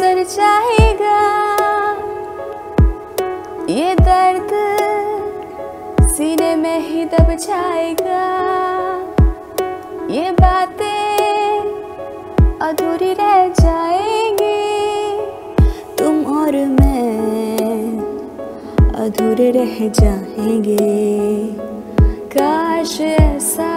जाएगा। ये दर्द सीने में ही दब जाएगा। ये बातें अधूरी रह जाएँगी। तुम और मैं अधूरे रह जाएँगे। काश ऐसा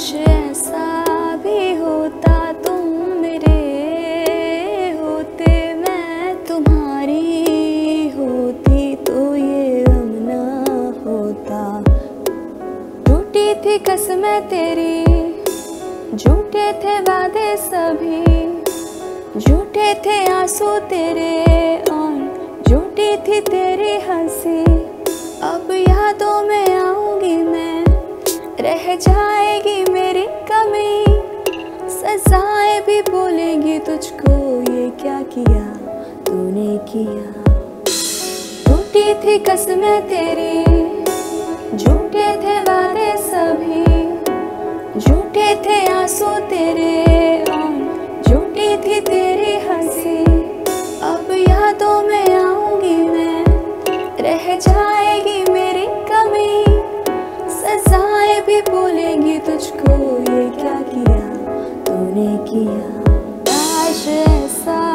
काश ऐसा भी होता तुम मेरे होते, मैं तुम्हारी होती तो ये गम ना होता। टूटी थी कसमें तेरी, झूठे थे वादे सभी, झूठे थे आँसू तेरे और झूठी थी तेरी हँसी। अब यादों में आऊँगी मैं, रह कमी सजाएँ भी बोलेंगी तुझको, ये क्या किया तूने किया? टूटी थी कसमें तेरी, झूठे थे वादे सभी, झूठे थे आँसू तेरे झूठी थी तेरी हँसी। अब यादों में आऊँगी मैं, रह जाएगी मेरी कमी। सजाएँ भी बोलेंगी तुझको, ये क्या किया 一样。白雪散